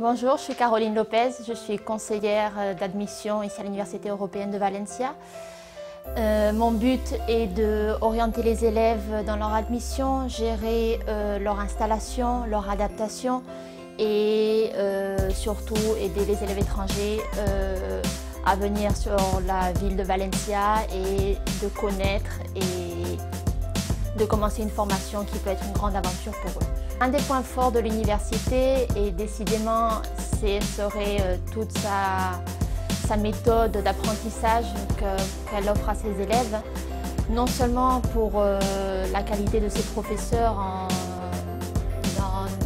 Bonjour, je suis Caroline Lopez, je suis conseillère d'admission ici à l'Université européenne de Valencia. Euh, mon but est d'orienter les élèves dans leur admission, gérer euh, leur installation, leur adaptation et euh, surtout aider les élèves étrangers à venir sur la ville de Valencia et de connaître et de commencer une formation qui peut être une grande aventure pour eux. Un des points forts de l'université, et décidément, ce serait euh, toute sa, méthode d'apprentissage qu'elle offre à ses élèves, non seulement pour euh, la qualité de ses professeurs en,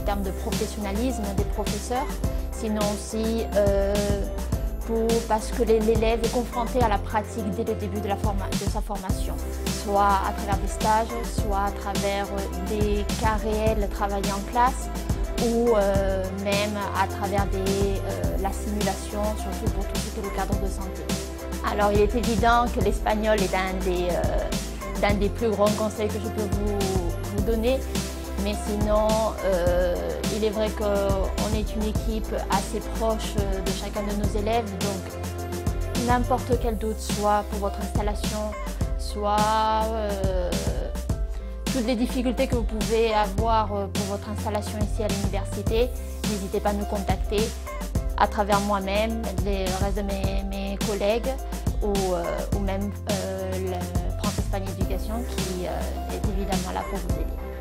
termes de professionnalisme des professeurs, sinon aussi euh, parce que l'élève est confronté à la pratique dès le début de, sa formation, soit à travers des stages, soit à travers des cas réels travaillés en classe, ou euh, même à travers euh, la simulation, surtout pour tout ce qui est le cadre de santé. Alors il est évident que l'espagnol est un des, euh, des, plus grands conseils que je peux vous donner, mais sinon il est vrai qu'on est une équipe assez proche de chacun de nos élèves, donc n'importe quel doute, soit pour votre installation, soit euh, toutes les difficultés que vous pouvez avoir euh, pour votre installation ici à l'université, n'hésitez pas à nous contacter à travers moi-même, le reste de mes, collègues ou, euh, même le France Espagne Éducation qui est évidemment là pour vous aider.